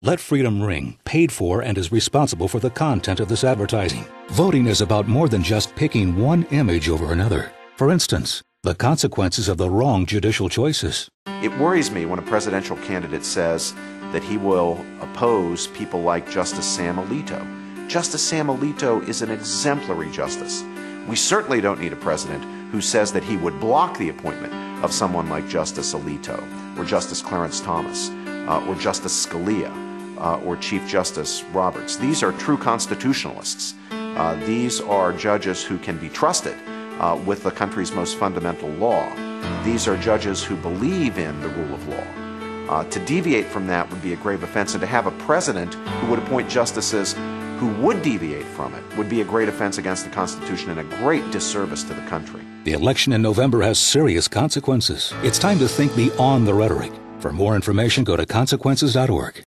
Let freedom ring, paid for and is responsible for the content of this advertising. Voting is about more than just picking one image over another. For instance, the consequences of the wrong judicial choices. It worries me when a presidential candidate says that he will oppose people like Justice Sam Alito. Justice Sam Alito is an exemplary justice. We certainly don't need a president who says that he would block the appointment of someone like Justice Alito, or Justice Clarence Thomas, uh, or Justice Scalia uh, or Chief Justice Roberts. These are true constitutionalists. Uh, these are judges who can be trusted uh, with the country's most fundamental law. These are judges who believe in the rule of law. Uh, to deviate from that would be a grave offense, and to have a president who would appoint justices who would deviate from it would be a great offense against the Constitution and a great disservice to the country. The election in November has serious consequences. It's time to think beyond the rhetoric. For more information, go to consequences.org.